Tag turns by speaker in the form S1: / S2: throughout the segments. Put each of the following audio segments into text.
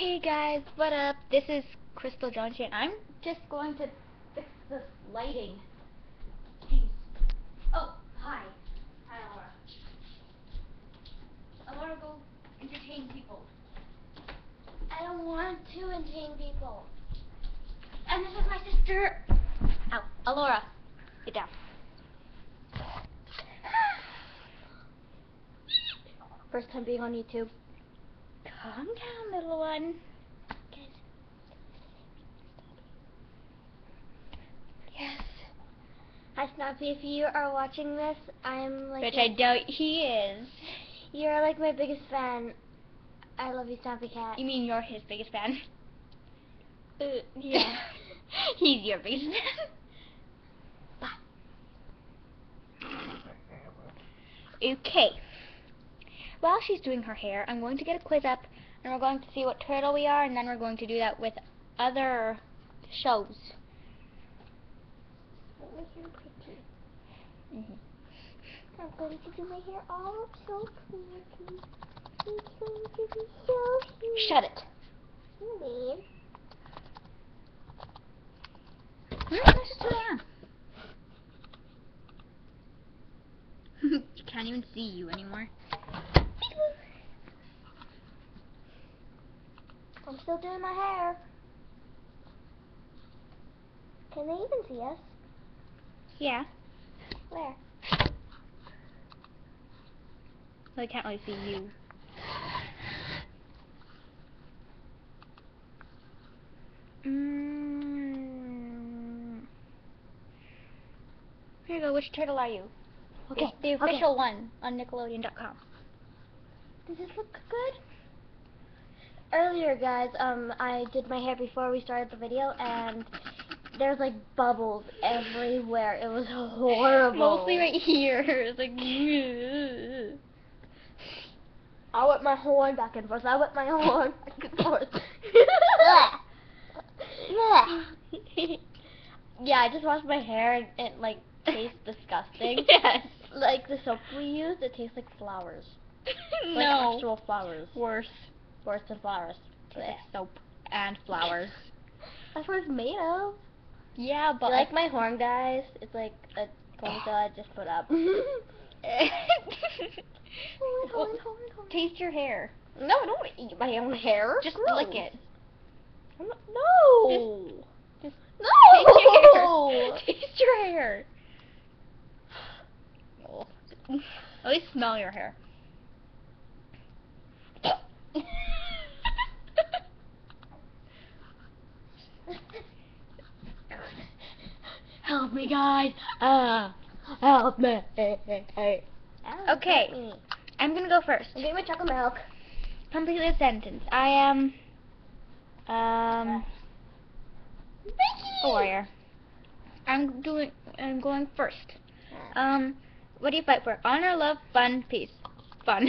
S1: Hey guys, what up? This is Crystal Johnson. I'm just going to fix this lighting. Oh, hi. Hi, Laura. I want to go entertain people.
S2: I don't want to entertain people.
S1: And this is my sister. Ow, Alora. Get down.
S2: First time being on YouTube.
S1: Calm down, little one. Yes.
S2: Hi Snappy, if you are watching this, I'm like
S1: Which I doubt he is.
S2: you're like my biggest fan. I love you, Snappy Cat.
S1: You mean you're his biggest fan?
S2: Uh, yeah.
S1: He's your biggest fan. Okay. While she's doing her hair, I'm going to get a quiz up, and we're going to see what turtle we are, and then we're going to do that with other shows. Mhm.
S2: I'm going to do my hair all so pretty. It's going to be so cute.
S1: Shut it.
S2: Babe.
S1: Mm, let's turn on. you can't even see you anymore.
S2: I'm still doing my hair. Can they even see us?
S1: Yeah.
S2: Where?
S1: They can't really see you. Mm. Here you go. Which turtle are you?
S2: Okay,
S1: It's the
S2: okay.
S1: official one on Nickelodeon.com.
S2: Does this look good? Earlier, guys, um, I did my hair before we started the video, and there's like bubbles everywhere. It was horrible.
S1: Mostly right here. It's like.
S2: I whip my horn back and forth. I whip my horn back and forth. yeah, I just washed my hair and it like tastes disgusting.
S1: yes.
S2: Like the soap we used, it tastes like flowers.
S1: no.
S2: Like actual flowers.
S1: Worse.
S2: Worse than flowers.
S1: Like soap and flowers.
S2: That's what it's made of.
S1: Yeah, but
S2: you like my horn, guys? It's like a ponytail I just put up. Horn, horn, horn, horn.
S1: Taste your hair.
S2: No, I don't want to eat my own hair.
S1: Just
S2: Gross.
S1: lick it.
S2: Not- No.
S1: Just
S2: no.
S1: taste your hair. Taste your hair. Oh. At least smell your hair.
S2: Help me, guys. Uh, help me.
S1: Okay. I'm gonna go first.
S2: I'm getting my chocolate milk.
S1: Complete the sentence. I am um a warrior. I'm doing I'm going first. Um what do you fight for? Honor, love, fun, peace. Fun.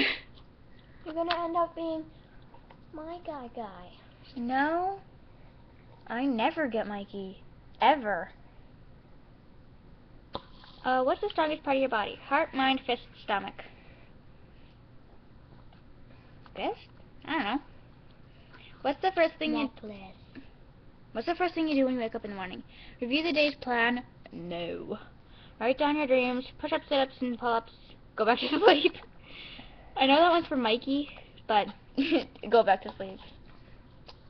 S2: You're gonna end up being my guy guy.
S1: no. I never get Mikey. Ever. Uh, what's the strongest part of your body? Heart, mind, fist, stomach. Fist? I don't know. What's the first thing you
S2: Necklace.
S1: What's the first thing you do when you wake up in the morning? Review the day's plan? No. Write down your dreams, push up, sit ups, and pull ups, go back to sleep. I know that one's for Mikey, but go back to sleep.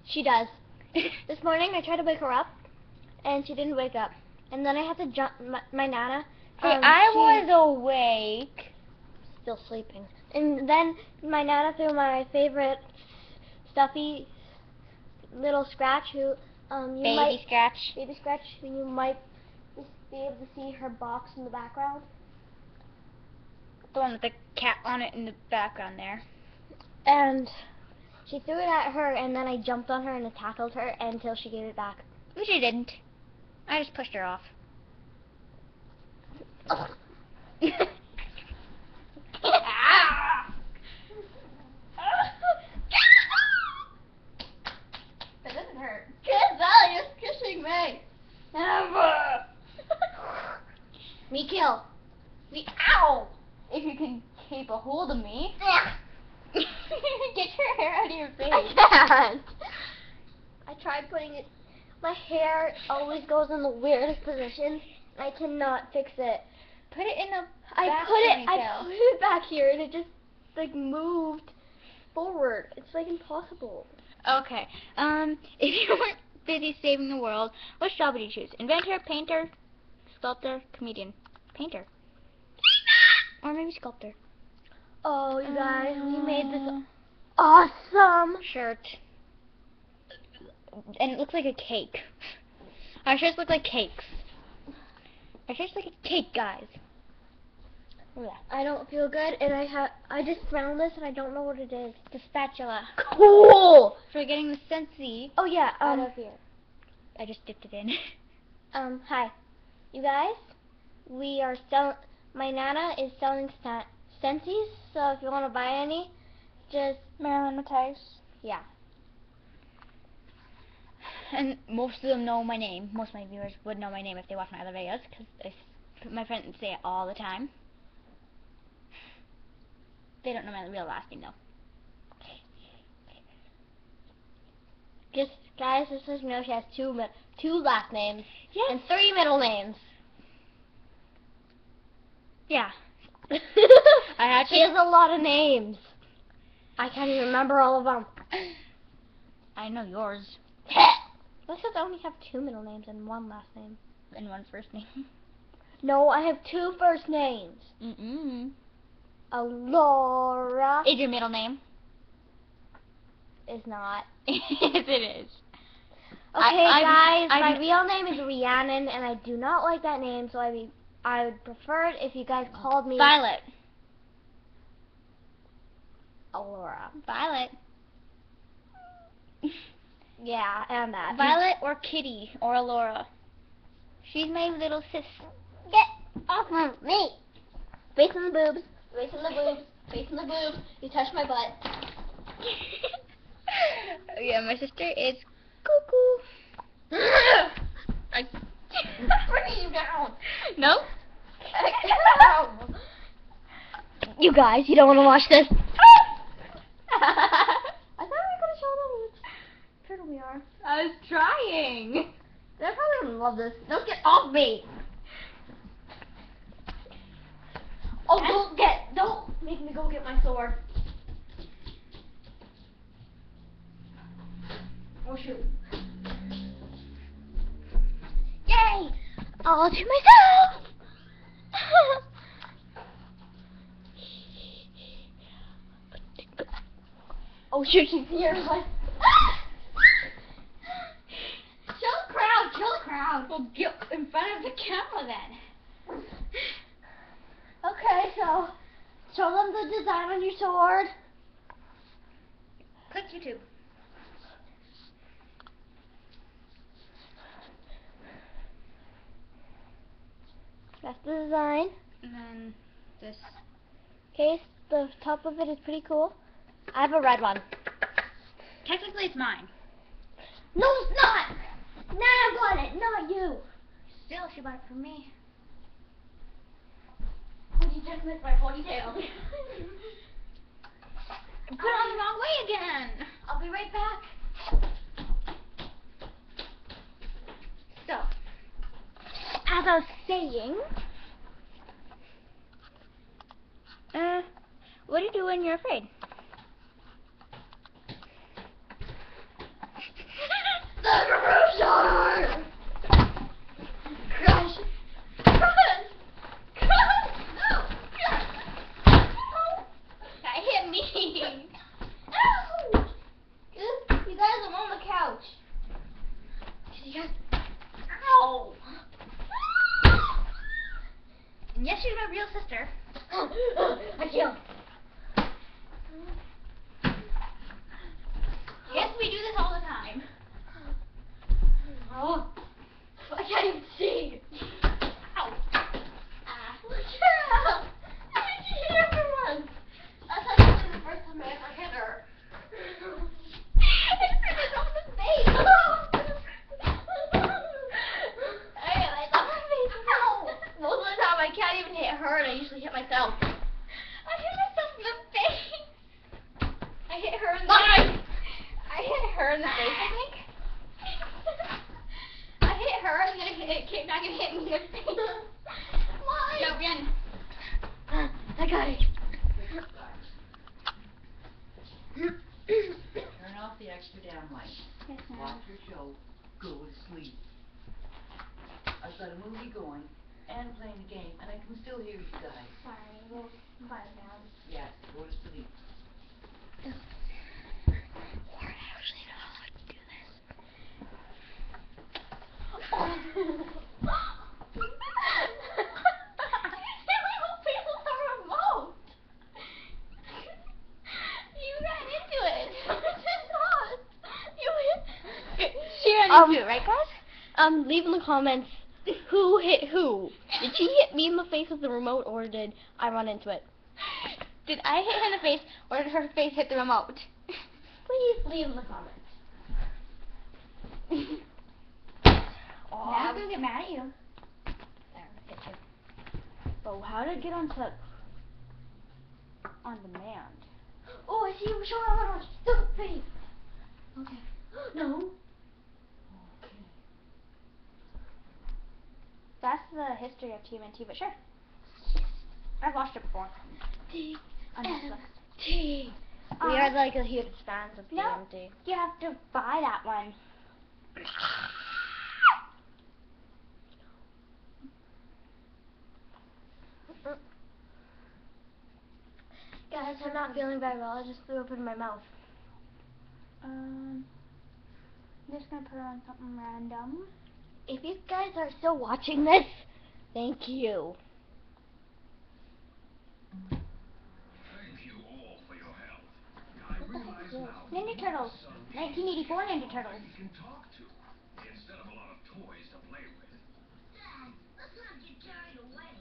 S2: She does. This morning I tried to wake her up, and she didn't wake up. And then I had to jump. My, my nana.
S1: Hey,
S2: um,
S1: I was awake.
S2: still sleeping. And then my nana threw my favorite stuffy little scratch, who um you
S1: Baby
S2: might
S1: Scratch.
S2: baby scratch, who you might be able to see her box in the background.
S1: The one with the cat on it in the background there.
S2: And she threw it at her, and then I jumped on her and tackled her until she gave it back.
S1: Which I didn't. I just pushed her off.
S2: That doesn't hurt. Sally is kissing me.
S1: Never.
S2: Me kill.
S1: Me ow! If you can keep a hold of me. Get your hair out of your face.
S2: I can't. I tried putting it. My hair always goes in the weirdest position. I cannot fix it.
S1: Put it in a
S2: I put it. I put it back here, and it just like moved forward. It's like impossible.
S1: Okay. Um, if you weren't busy saving the world, which job would you choose? Inventor, painter, sculptor, comedian? Painter. Or maybe sculptor.
S2: Oh, you guys, we made this
S1: Uh,
S2: awesome.
S1: shirt. And it looks like a cake. Our shirts look like cakes. Shirts look like a cake, guys. Look at that.
S2: I don't feel good, and I have. I just found this, and I don't know what it is.
S1: The spatula.
S2: Cool.
S1: For getting the Scentsy
S2: Oh yeah.
S1: out
S2: Um.
S1: of here. I just dipped it in.
S2: Um. Hi, you guys. We are sell. My nana is selling Scentsy's, so if you want to buy any, just
S1: Marilyn Mathias.
S2: yeah.
S1: And most of them know my name. Most of my viewers would know my name if they watch my other videos, because my friends say it all the time. They don't know my real last name though.
S2: Just guys, this you know, she has two two last names
S1: Yes.
S2: and three middle names.
S1: Yeah. I had
S2: she has a lot of names. I can't even remember all of them.
S1: I know yours
S2: Let's just only have two middle names and one last name.
S1: and one first name.
S2: No, I have two first names.
S1: Mm-mm.
S2: Alora
S1: Is your middle name?
S2: is not.
S1: yes, it is.
S2: Okay,
S1: I- I'm-
S2: guys, my
S1: I'm-
S2: real name is Rhiannon, and I do not like that name, so I be, I would prefer it if you guys called me
S1: Violet.
S2: Alora.
S1: Violet.
S2: Yeah, and that.
S1: Violet or Kitty or Alora. She's my little sis.
S2: Get off of me! Face in the boobs. Face in the boobs. Face in the boobs. You touched my butt.
S1: Oh yeah, my sister is cuckoo. I
S2: bringing you down.
S1: no.
S2: you guys, you don't want to watch this. I thought we were gonna show them which turtle we are.
S1: I was trying.
S2: They're probably gonna love this. Don't get off me. Oh, don't get, don't make me go get my sword. Oh shoot. Yay! All to myself. oh shoot, she's here. Like, Show the crowd, show the crowd.
S1: Well, get in front of the camera then.
S2: Okay, so show them the design on your sword.
S1: Click YouTube.
S2: That's the design.
S1: And then this.
S2: Okay, the top of it is pretty cool. I have a red one.
S1: Technically, it's mine.
S2: No, it's not. Nana got it, not you.
S1: Still, she bought it for me.
S2: Would you just missed my ponytail?
S1: Put it on the wrong way again.
S2: I'll be right back.
S1: So,
S2: As I was saying,
S1: uh, what do you do when you're afraid?
S2: the Crush. That hit me. You guys, on the couch.
S1: Yes, she's my real sister.
S2: I killed.
S1: Yes, we do this all the time.
S2: Oh, I can't even see.
S1: Ow.
S2: Ah, look out! I can hit everyone. That's actually the first time I ever hit her. I just hit myself in the face. hey, I love my face. Ow! Most of the time I can't even hit her, and I usually hit myself. I hit myself in the face. I hit her in the face. I hit her in the face, I think.
S1: or it's gonna hit, it's not gonna hit me in the face.
S2: Why?
S1: No, run.
S2: I got it.
S3: Turn off the extra down light.
S1: Yes, ma'am.
S3: Watch your show. Go to sleep. I've got a movie going and playing a game, and I can still hear you guys.
S2: Sorry, we'll quiet down.
S3: Yes, go to sleep.
S1: actually know how to do this. She ran
S2: Um,
S1: into it, right, guys?
S2: Um, leave in the comments who hit who. Did she hit me in the face with the remote, or did I run into it?
S1: Did I hit her in the face, or did her face hit the remote?
S2: Please leave in the comments.
S1: Now I'm gonna get mad at you.
S2: There, hit you.
S1: But how did it get onto on demand?
S2: Oh, I see you showing a little stupid face. Okay. No.
S1: That's the history of TMNT, but sure. I've watched it before.
S2: T
S1: On Netflix.
S2: T. We
S1: Um,
S2: are like a huge fans of
S1: no.
S2: TMT.
S1: You have to buy that one.
S2: Guys, I'm not feeling very well. I just threw up in my mouth.
S1: Um, I'm just gonna put on something random.
S2: If you guys are still watching this, thank you.
S4: Thank you all for your help. I realize now
S1: Ninja Turtles, 1984 Ninja Turtles.
S4: you can talk to instead of a lot of toys to play with.
S5: Dad, let's not get carried away.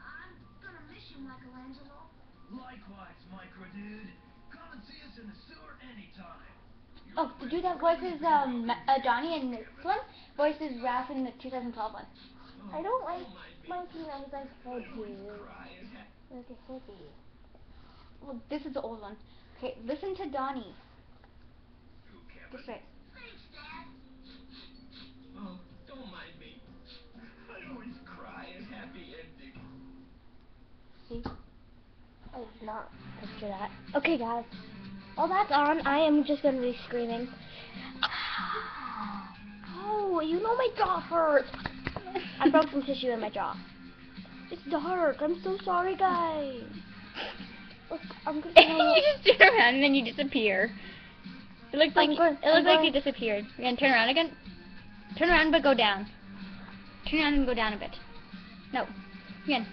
S5: I'm gonna miss you, Michelangelo.
S4: Likewise, micro dude. Come and see us in the sewer anytime.
S1: Oh, the dude that voices um uh, Johnny and Slim voices Raph in the 2012 one.
S2: I don't like monkey nose like hoodie. Like a hoodie.
S1: Well, this is the old one. Okay, listen to Donnie. This way.
S4: Oh, don't mind me. I always cry at happy endings.
S2: See? I did not picture that. Okay, guys. While that's on, I am just gonna be screaming. Oh, you know my jaw hurts. I broke some tissue in my jaw. It's dark. I'm so sorry, guys. Look, I'm gonna.
S1: you just turn around and then you disappear. It looks like
S2: I'm going-
S1: it looked
S2: I'm
S1: like you disappeared. You're gonna turn around again. Turn around but go down. Turn around and go down a bit. No. Again.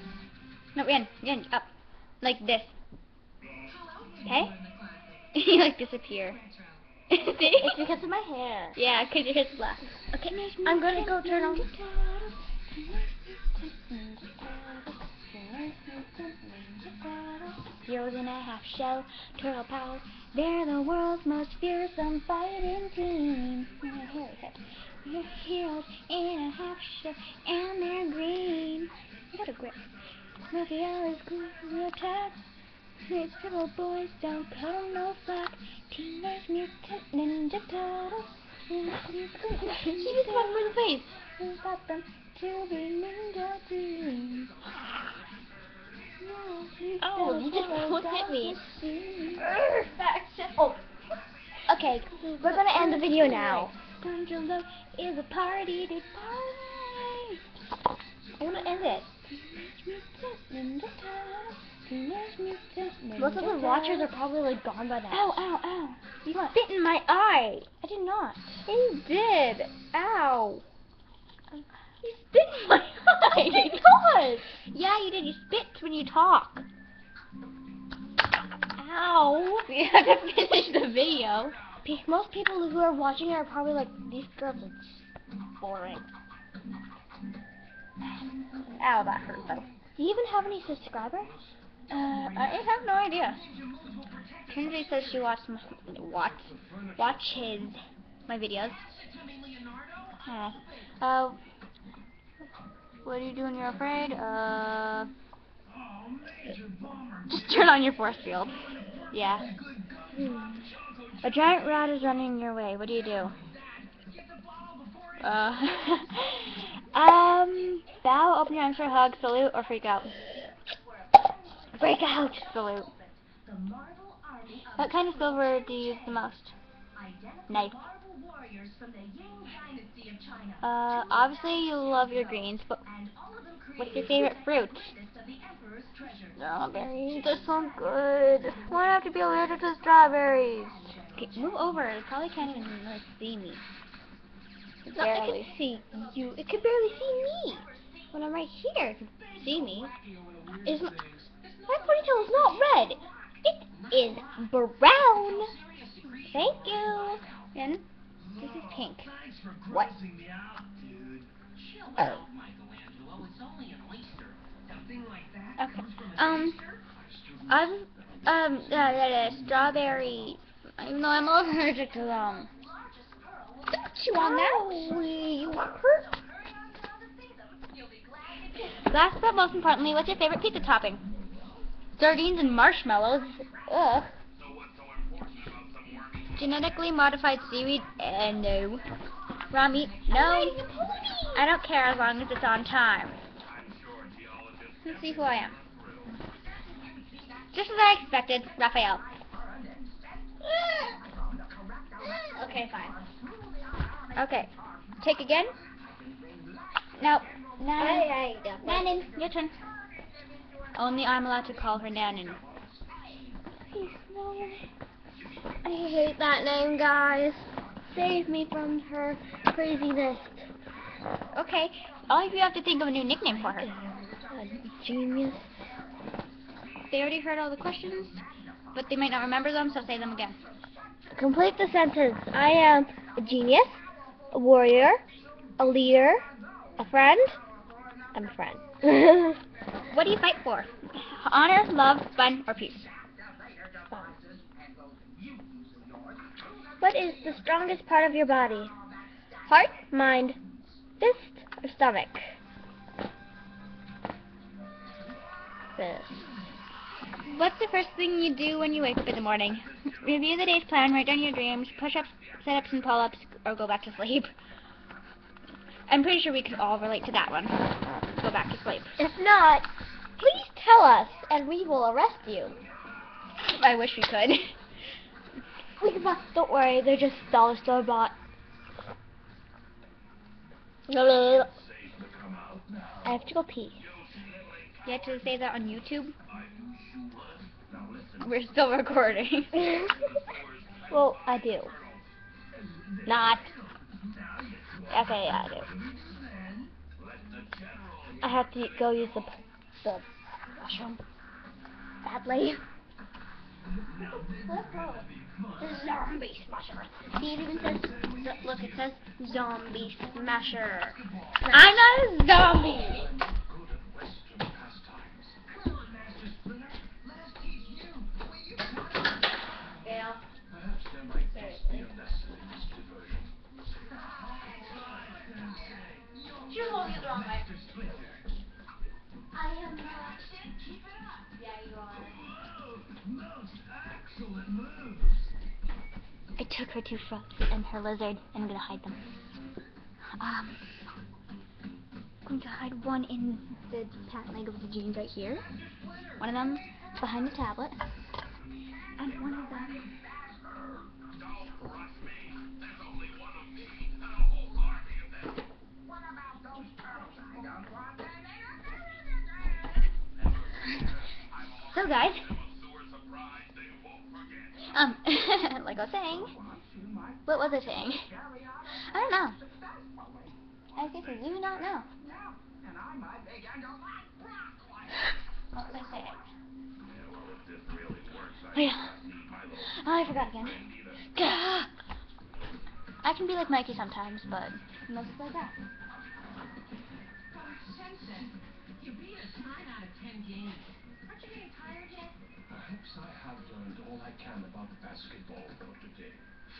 S1: No, again. Again. Up. Like this. Okay? you like disappear. See?
S2: It's because of my hair.
S1: Yeah, 'cause your hair's black.
S2: Okay, I'm gonna go turn on.
S1: Heroes in a half shell, turtle pals. They're the world's most fearsome fighting team. They're heroes in a half shell, and they're green. What a grip. Raphael is cool attack. Little boys don't 'em no slack. Teenage Mutant Ninja Turtles.
S2: She just went for the face.
S1: Who got them be ninja dreams?
S2: Oh, you just almost hit me.
S1: Oh,
S2: Okay, we're gonna end the video now.
S1: Dungeon Love is a party to party.
S2: I wanna end it.
S1: Ninja Turtles, Teenage Mutant Ninja
S2: Most of the watchers are probably like gone by now.
S1: Ow, ow, ow. You
S2: What?
S1: spit in my eye.
S2: I did not.
S1: You did. Ow. You spit in my oh eye.
S2: I did not.
S1: Yeah, you did. You spit when you talk. Ow. We have to finish the video.
S2: Most people who are watching are probably like, these girls are boring.
S1: Ow, that hurt though.
S2: Do you even have any subscribers?
S1: Uh, I have no idea. Kenzie says she watches my, watch, watches my videos. Oh. Uh, what do you do when you're afraid? Uh, just turn on your force field. Yeah. A giant rat is running your way. What do you do? Uh, um, bow, open your arms for a hug, salute, or freak out.
S2: Break out.
S1: Salute.
S5: The marble
S1: What kind of silver do you use the most?
S5: identical
S1: Knife.
S5: marble warriors from the Ying dynasty of China.
S1: Uh, obviously you love your greens, but
S5: and all of them
S1: what's your favorite fruit?
S5: greatest of the emperor's treasures.
S1: Strawberries, they're so good. Why do I have to be allergic to strawberries? Okay, move over. You probably can't even like, see me.
S2: No, it can see you. It can barely see me. When I'm right here, it can see me. Is my, my ponytail is not red. It is brown. Thank you.
S1: And this is pink.
S2: What?
S4: grossing me out, dude.
S6: Chill
S2: Oh.
S6: out, Michelangelo. It's only an oyster.
S4: Something like that
S1: Okay.
S4: comes from a
S1: Um. I'm um yeah, yeah, yeah, strawberry. Even though I'm allergic to them.
S2: Don't chew on that. You hurt.
S1: Last but most importantly, what's your favorite pizza topping? Sardines and marshmallows. Ugh. Genetically modified seaweed? Uh, no. Raw meat? No. I don't care as long as it's on time. Let's see who I am. Just as I expected, Raphael. Okay, fine. Okay. Take again? No. Nanan.
S2: Hey, hey,
S1: your turn. Only I'm allowed to call her Nanan.
S2: I hate that name, guys. Save me from her craziness.
S1: Okay, all of you have to think of a new nickname for her.
S2: A genius.
S1: They already heard all the questions, but they might not remember them, so say them again.
S2: Complete the sentence. I am a genius, a warrior, a leader, a friend. I'm a friend.
S1: What do you fight for? Honor, love, fun, or peace?
S2: what is the strongest part of your body? Heart, mind, fist, or stomach? Fist.
S1: What's the first thing you do when you wake up in the morning? Review the day's plan, write down your dreams, push-ups, sit-ups, and pull-ups, or go back to sleep. I'm pretty sure we can all relate to that one. Go back to sleep.
S2: If not, please tell us, and we will arrest you.
S1: I wish we could.
S2: We can, don't worry, they're just dollar store bought. I have to go pee.
S1: You have to say that on YouTube? We're still recording.
S2: well, I do. Not. Okay, yeah, I do. I have to go use the the washroom. Badly.
S1: The zombie smasher. It even says, look, it says zombie smasher. I'm not a zombie. I took her two frogs and her lizard, and I'm gonna hide them. Um, I'm going to hide one in the patent leg of the jeans right here. One of them behind the tablet, and one of them. So guys, um, like was saying, what was I saying? I don't know. I guess I do not know. What was I saying? Oh yeah. Oh, I forgot again. Gah! I can be like Mikey sometimes, but mostly like that.
S6: You of ten games.
S4: Perhaps I have learned all I can about basketball for today.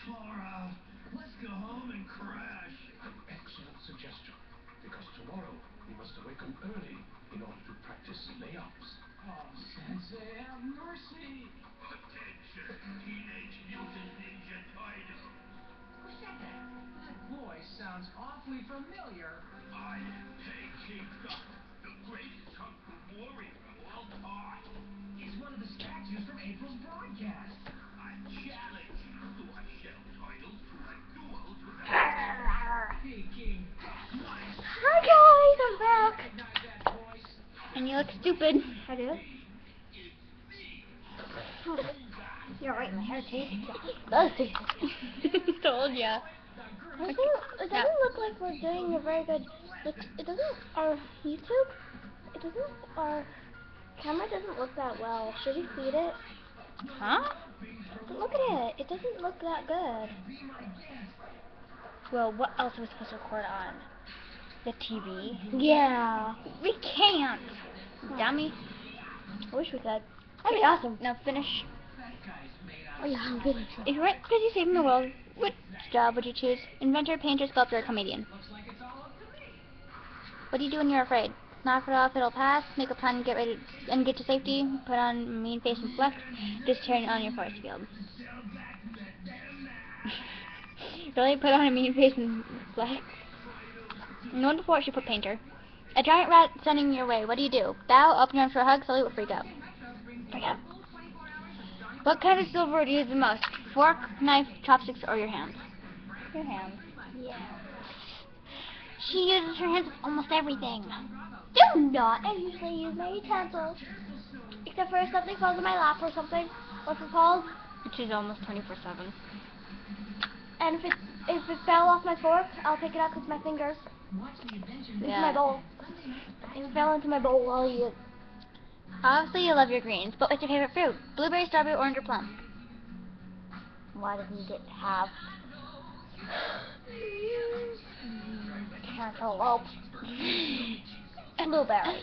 S4: Far out. Let's go home and crash. An excellent suggestion. Because tomorrow we must awaken early in order to practice layups. Oh, Sensei, have mercy. Attention, Teenage Mutant Ninja Turtles.
S6: Who said that?
S4: That voice sounds
S6: sounds awfully familiar.
S4: I am Peking Duck, the greatest kung fu warrior of all time.
S6: He's one of the statues from April's broadcast.
S4: I challenge you to a shell title to a duel to the.
S2: Hi guys, I'm back.
S6: Recognize that voice?
S1: And you look stupid.
S2: I do. You're right, my hair tastes. Does taste.
S1: Told ya.
S2: It doesn't, it doesn't look like we're doing a very good. Look, it doesn't. Our YouTube. It doesn't. Our camera doesn't look that well. Should we feed it?
S1: Huh?
S2: But look at it. It doesn't look that good.
S1: Well, what else are we supposed to record on? The TV?
S2: Yeah.
S1: We can't. Dummy.
S2: I wish we could. That'd be awesome.
S1: Now finish.
S2: Oh yeah, I'm good.
S1: If you weren't busy saving the world, which job would you choose? Inventor, painter, sculptor, or comedian? What do you do when you're afraid? Knock it off, it'll pass. Make a plan get ready and get to safety. Put on mean face and flex. Just turn on your force field. really? Put on a mean face and flex? No one before should put painter. A giant rat sending your way. What do you do? Bow, open your arms for a hug, salute, or freak out. Freak out. What kind of silver do you use the most? Fork, knife, chopsticks, or your hands? Your hands.
S2: Yeah.
S1: She uses her hands with almost everything.
S2: Do not. I usually use my utensils. Except for if something falls in my lap or something. Or if it falls.
S1: Which is almost 24-7.
S2: And if it, if it fell off my fork, I'll pick it up with my fingers. Into my bowl. If it fell into my bowl, I'll eat it.
S1: Obviously you love your greens, but what's your favorite fruit? Blueberry, strawberry, orange, or plum?
S2: Why doesn't it have cantaloupe blueberry?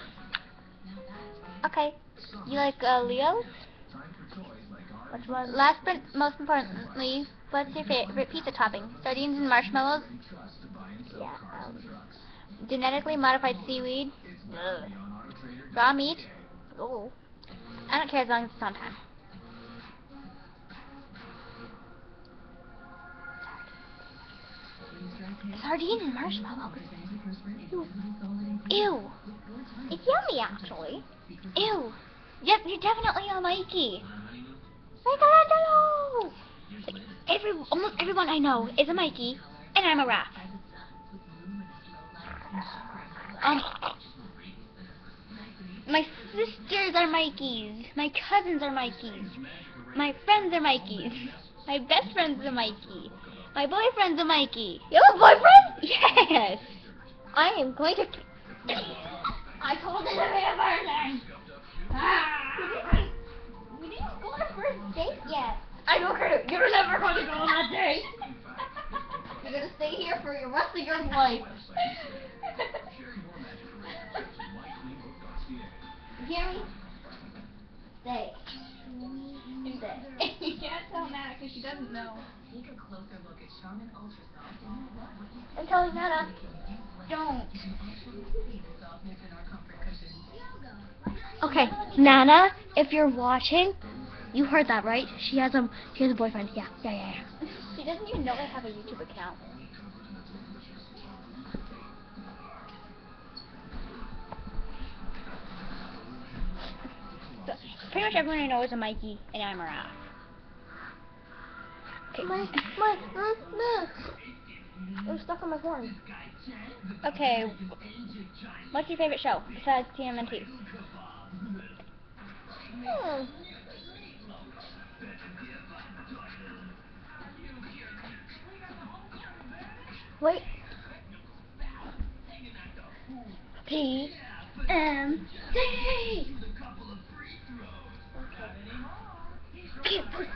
S1: Okay. You like uh,
S2: one?
S1: Last but most importantly, what's your favorite pizza topping? Sardines and marshmallows?
S2: Yeah. Um,
S1: Genetically modified seaweed?
S2: ugh.
S1: Raw meat?
S2: Oh.
S1: I don't care as long as it's on time. Sardines and marshmallows?
S2: It's yummy, actually.
S1: Ew. Yep, you're definitely a Mikey.
S2: Michelangelo!
S1: Like, every, almost everyone I know is a Mikey, and I'm a Raph. Um, my sisters are Mikeys. My cousins are Mikeys. My friends are Mikeys. My best friend's a Mikey. My boyfriend's a Mikey.
S2: You have a boyfriend?
S1: Yes.
S2: I am going to. I told him to be a.
S1: Ah.
S2: We didn't go on a first date yet.
S1: I don't care. You're never going to go on that date.
S2: You're gonna stay here for the rest of your life. You hear me? Stay.
S1: You can't tell Nana because she doesn't know.
S6: Take a closer look at Charmin Ultrasoft and what you
S2: I'm telling Nana.
S1: Don't.
S6: see the softness in our comfort cushions.
S2: Okay, Nana, if you're watching, you heard that, right? She has a she has a boyfriend. Yeah, yeah, yeah. yeah.
S1: She doesn't even know I have a YouTube account. So, pretty much everyone I know is a Mikey, and I'm a Raph. Okay.
S2: My my no. It was stuck on my horn.
S1: Okay. What's your favorite show besides TMNT?
S2: Hmm. Push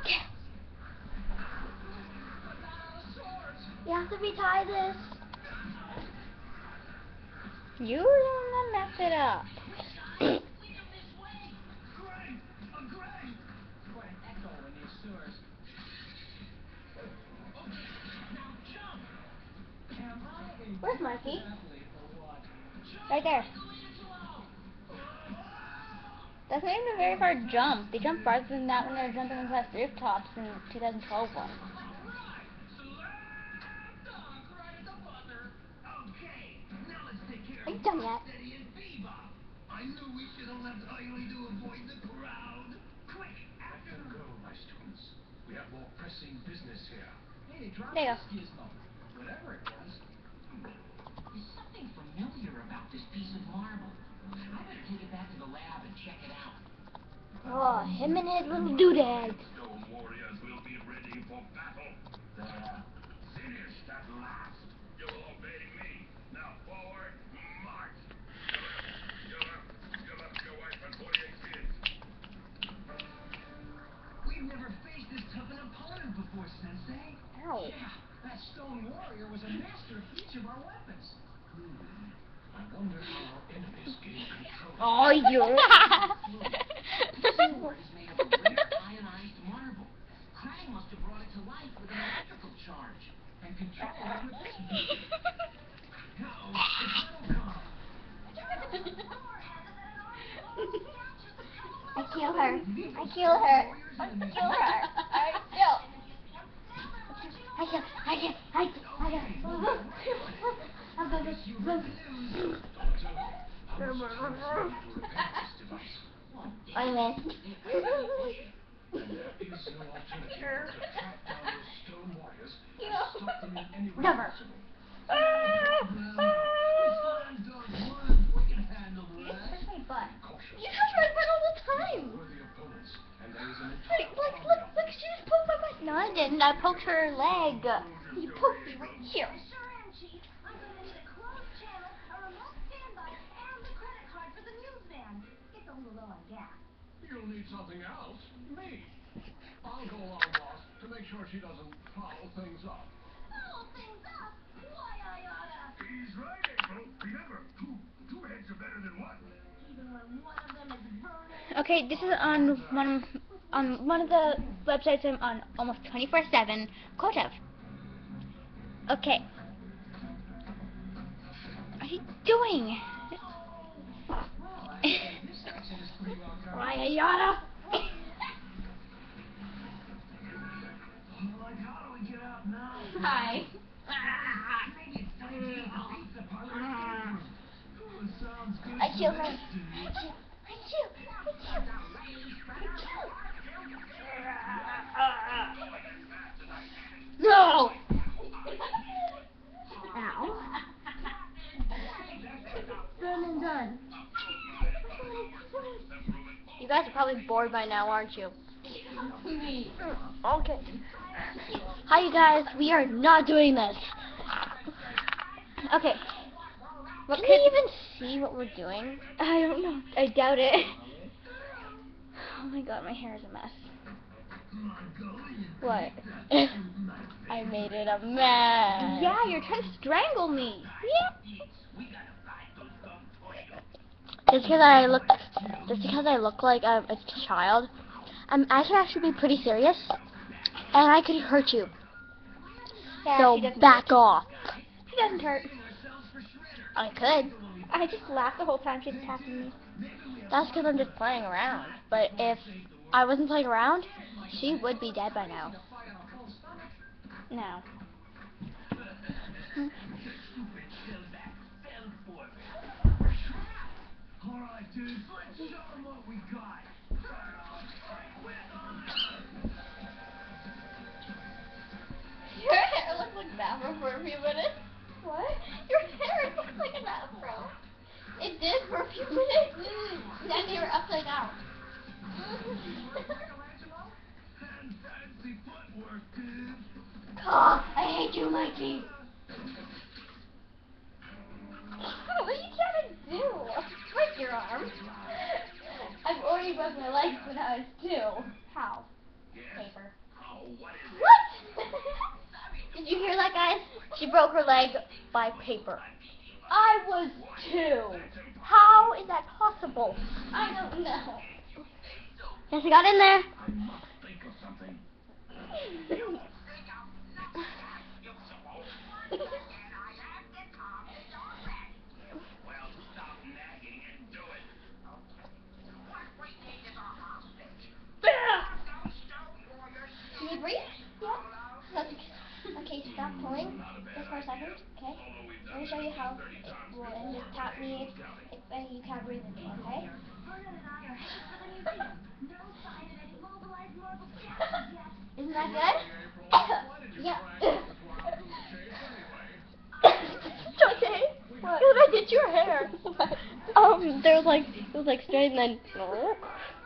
S2: it. You have to retie this.
S1: You don't mess it up.
S2: Where's
S6: what?
S1: Right there. That's not even a very far jump. They jump farther than that when they were jumping across rooftops in 2012 one.
S2: Done yet.
S4: Eddie and Bebop. I knew we should have left early to avoid the crowd. Quick, after them go, my students. We have more pressing business here.
S3: Hey, drop
S1: There you
S3: this gizmo. Whatever it was.
S7: There's something familiar about this piece of marble. I better take it back to the lab and check it out.
S2: Oh, him and his little doodads.
S4: Stone warriors will be ready for battle. There. Finished
S3: We've never faced this tough an opponent before, Sensei.
S2: Ow.
S3: Yeah, that stone warrior was a master of each of our weapons. Hmm.
S4: I wonder how our enemies gain control.
S2: Oh, you.
S7: This sword is made of a rare ionized marble. Krang must have brought it to life with an electrical charge.
S3: And control it with this beam. Uh-oh, it's Metalcom.
S2: I kill her. I kill her. I kill her. I kill. I kill. I kill. I kill. I kill. I'm gonna
S4: You read the news. Doctor, how much time is left to repair this device?
S2: I missed.
S4: And there is no alternative but to track down those stone warriors and stop them in any way
S2: Never.
S4: possible.
S3: Slam
S2: time.
S4: Worthy opponents, and there is an
S2: Like, like, look, look, she just poked my butt. No, I didn't. I poked her leg. You poked me right here.
S5: Sure am, Chief. I'm gonna need a closed channel, a remote standby, and the credit card for the newsman. It's a little low on gas.
S4: You'll need something else. Me. I'll go along, boss, to make sure she doesn't foul things up.
S5: Foul things up. Why I oughta.
S4: He's right, April. Remember, two, two heads are better than one.
S5: Even when one of them is.
S1: Okay, this is on one of, on one of the websites I'm on almost 24/7. Kotev. Okay. What are you doing?
S3: This section is pretty well covered.
S2: Why I oughta.
S3: Like, how do we get out now?
S2: Hi.
S3: Maybe it's time to use the pizza parlor escape room. Ooh, sounds good
S2: I
S3: to
S2: kill
S3: me.
S2: her. I kill. I kill. I kill. No. Ow. Done. You guys are probably bored by now, aren't you? Okay. Hi, you guys. We are not doing this. Okay.
S1: What
S2: Can we even see what we're doing?
S1: I don't know. I doubt it. Oh my god, my hair is a mess. What?
S2: I made it a mess.
S1: yeah, you're trying to strangle me.
S2: Yeah. Just because I look, just because I look like I'm a child, um, I can actually be pretty serious, and I could hurt you.
S1: Yeah,
S2: so back
S1: hurt.
S2: off.
S1: She doesn't hurt.
S2: I could.
S1: I just laughed the whole time she's attacking me.
S2: That's because I'm just playing around. But if I wasn't playing around, she would be dead by now.
S1: No.
S3: Dudes, let's show them what we got.
S2: Your hair looks like that for a few minutes. What? Your hair looks like an afro. It did for a few minutes. then you were upside down. I hate you, Mikey. Broke my leg when I was two. How? Paper.
S4: What?
S2: Did you hear that, guys? She broke her leg by paper. I was two. How is that possible? I don't know. Yes, I got in there.
S4: I must think of something. Well, stop nagging and do it.
S2: Can you breathe? Yeah. That's okay. Okay, stop pulling. Just for a second, okay? Me show you how it will end. Just tap me if uh, you can't breathe into it, okay?
S5: Vernon and I are headed for the museum. No sign of any mobilized marble statues yet.
S2: Isn't that good? yeah.
S1: okay.
S2: What?
S1: What I did your hair? um, there was like it was like straight and then.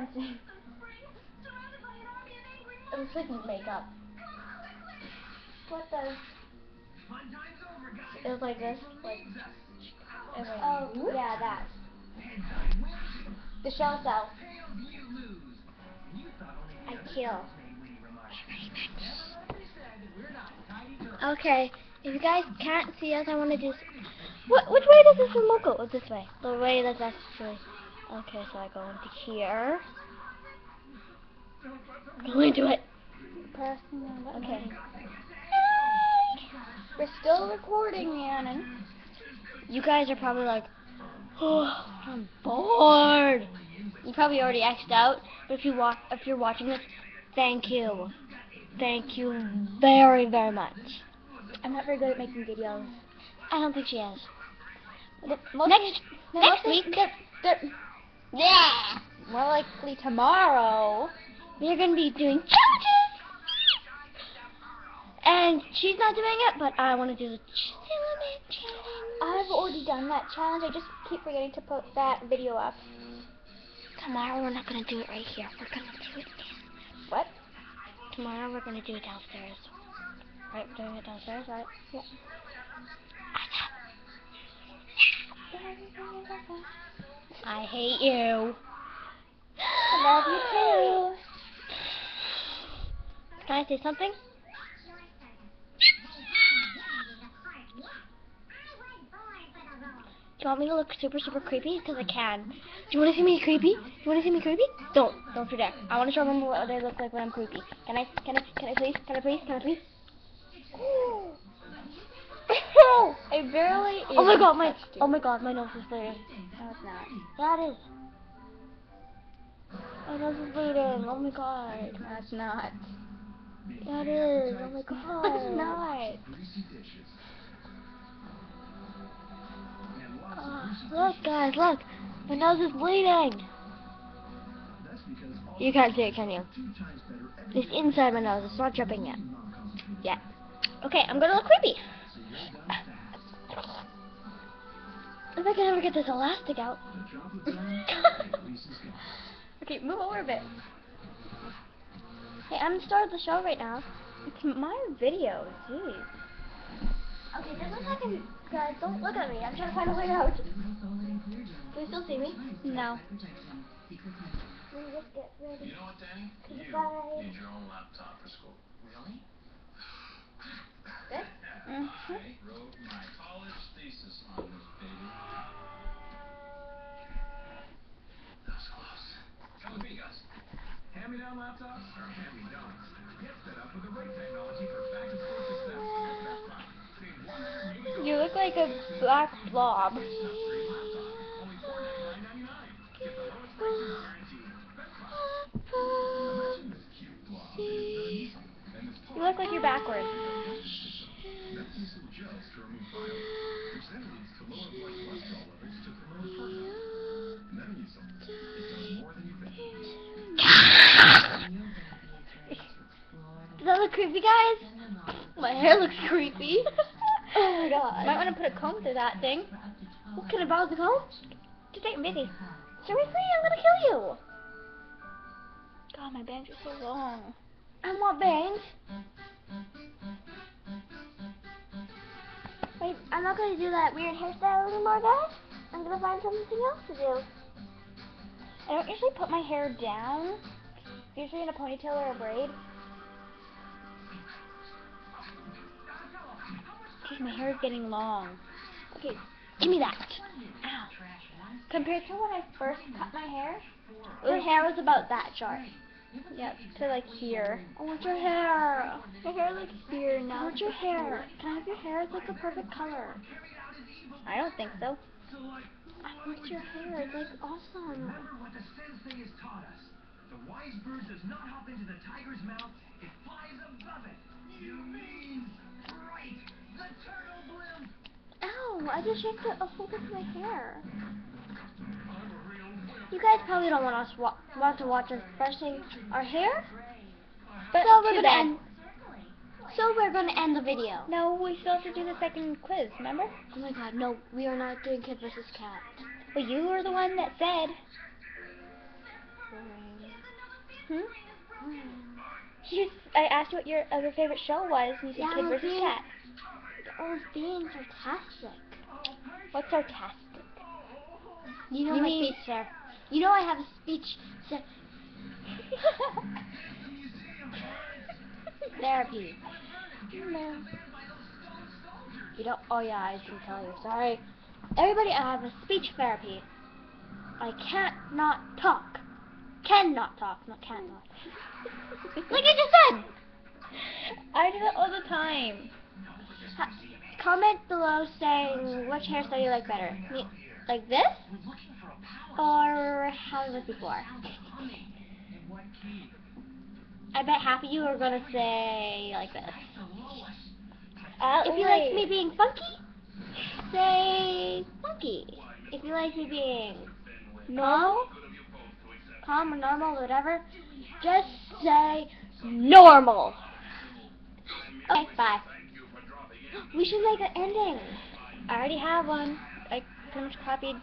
S2: Spencer. It looks like makeup. What the? It was like this, like. was- Oh, yeah, that. The shell cell. I kill. Okay, if you guys can't see us, I want to do. What? Which way does this remote go? Oh, this way. The way that's actually. Okay, so I go into here. Go into it. Okay.
S1: We're still recording, Rhiannon.
S2: You guys are probably like, oh, I'm bored. You probably already X'd out, but if you wa- if you're watching this, thank you, thank you very very much.
S1: I'm not very good at making videos.
S2: I don't think she is.
S1: The- most-
S2: Next
S1: no,
S2: next
S1: mostly
S2: week,
S1: they're- they're
S2: yeah,
S1: more likely tomorrow.
S2: we're gonna be doing challenges. And she's not doing it, but I want to do the cinnamon challenge.
S1: I've already done that challenge. I just keep forgetting to put that video up.
S2: Tomorrow we're not gonna do it right here. We're gonna do it.
S1: What?
S2: Tomorrow we're gonna do it downstairs. Right, we're doing it downstairs, right?
S1: Yeah.
S2: I hate you.
S1: I love you too.
S2: Can I say something? Do you want me to look super, super creepy? Because I can. Do you want to see me creepy? Do you want to see me creepy? Don't. Don't you dare. I want to show them what they look like when I'm creepy. Can I? Can I? Can I please? Can I please? Can I please?
S1: I barely.
S2: Oh my god, my oh my god, my nose is bleeding.
S1: No, it's not.
S2: Yeah, it is. My nose is bleeding. Oh my god.
S1: No, it's not.
S2: Yeah, it is. Oh my god.
S1: It's not.
S2: Oh, look, guys, look. My nose is bleeding. You can't see it, can you? It's inside my nose. It's not dripping yet. Yet. Okay, I'm gonna look creepy. If I can ever get this elastic out.
S1: Okay, move over a bit.
S2: Hey, I'm the star of the show right now.
S1: It's my video. Jeez.
S2: Okay, just a second, guys. Don't look at me. I'm trying to find a way out. Can you still see me?
S1: No.
S2: Let me just get ready.
S4: You know what, Danny? You need your own laptop for school.
S7: Really?
S2: Good?
S1: Mhm.
S4: I wrote my college thesis on this baby. That was close. Come with me, guys. Hand-me-down laptops or hand-me-downs? Get set up with the right technology for back-to-school success at Best Buy. Save
S1: You look like a black blob.
S4: Only $499.99. Get the lowest prices guaranteed. Best Buy. Imagine this cute blob. And this
S1: You look like you're backwards.
S2: Hair looks creepy. oh my god.
S1: Might want to put a comb through that thing.
S2: What can I borrow the comb?
S1: Just take a busy.
S2: Seriously, I'm gonna kill you.
S1: God, my bangs are so long.
S2: I want bangs. Wait, I'm not gonna do that weird hairstyle anymore, guys. I'm gonna find something else to do.
S1: I don't usually put my hair down. Usually in a ponytail or a braid. Because my hair is getting long.
S2: Okay, give me that.
S1: Ow. Compared to when I first cut my hair, my
S2: Your hair was about that short.
S1: yep, to like here.
S2: I want your hair.
S1: My hair like here now.
S2: I
S1: now.
S2: want your hair.
S1: Can I have your hair? It's like a perfect color. I don't think so.
S4: So like,
S2: I want your hair. It's like awesome.
S4: remember what the sensei has taught us. The wise bird does not hop into the tiger's mouth, it flies above it. You mean right, the turtle blimp.
S2: Ow! I just yanked a, a hold of my hair.
S4: I'm a real wimp.
S2: You guys probably don't want us wa- want to watch us brushing our hair,
S1: But
S2: so we're gonna
S1: bad.
S2: end. So we're gonna end the video.
S1: No, we still have to do the second quiz, remember?
S2: Oh my God! No, we are not doing Kid versus Kat.
S1: Well, you were the one that said. Hmm? I asked you what your other favorite show was, and you said
S2: Yeah,
S1: Kid
S2: did.
S1: Cat.
S2: I was being sarcastic.
S1: What's sarcastic?
S2: You know
S1: You
S2: my
S1: mean-
S2: speech, sir. You know I have a speech sir. therapy.
S1: no.
S2: You don't. Oh yeah, I didn't tell you. Sorry. Everybody, I have a speech therapy. I can't not talk. Cannot talk, not can't not. like I just said.
S1: I do that all the time.
S2: Comment below saying which hairstyle you like better. Like this or how it was before. I bet half of you are gonna say like this.
S1: Uh,
S2: If you like me being funky, say funky. If you like me being normal, calm or normal, whatever, just say normal. Okay, bye. We should make an ending.
S1: I already have one. I pretty much copied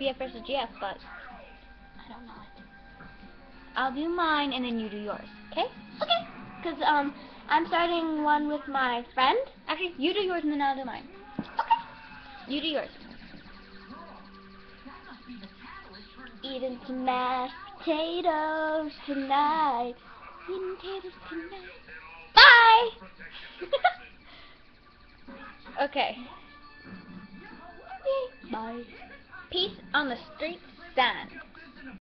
S1: BF versus GF, but
S2: I don't know it.
S1: I'll do mine and then you do yours. Okay?
S2: Okay. Cause um, I'm starting one with my friend.
S1: Actually, you do yours and then I'll do mine.
S2: Okay.
S1: You do yours.
S7: That must be the catalyst for
S2: Eating some mashed potatoes tonight. Eating potatoes tonight. Bye.
S1: Okay.
S2: Bye.
S1: Peace on the street stand.